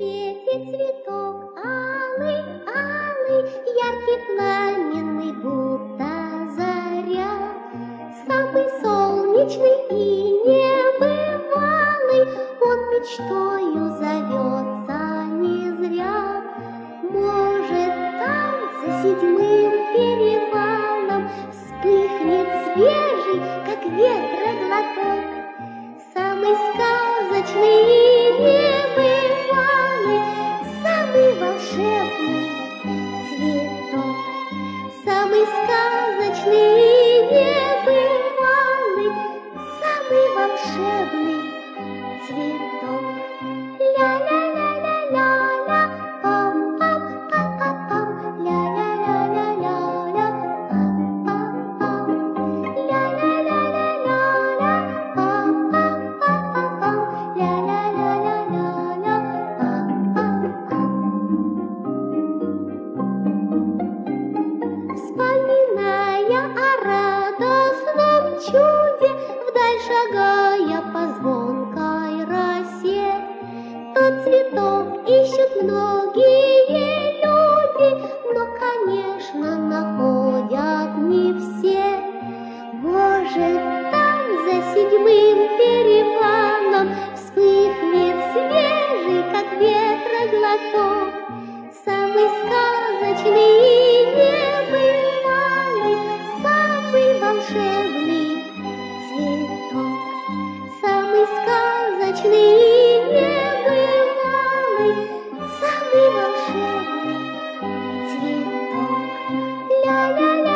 светит цветок алый, алый, яркий пламенный, будто заря. Самый солнечный и небывалый, он мечтою зовется не зря. Может, там за седьмым перевалом вспыхнет свежий, как ветра глоток, самый сказочный самый сказочный небывалый, самый волшебный цветок. Ля-ля-ля-ля-ля-ля, Вдаль шагая по звонкой росе, Тот цветок ищут многие люди, Но, конечно, находят не все. Может, там за седьмым перевалом Вспыхнет свежий, как ветра глоток, Самый сказочный Вечный небывалый, самый волшебный цветок. Ля-ля-ля.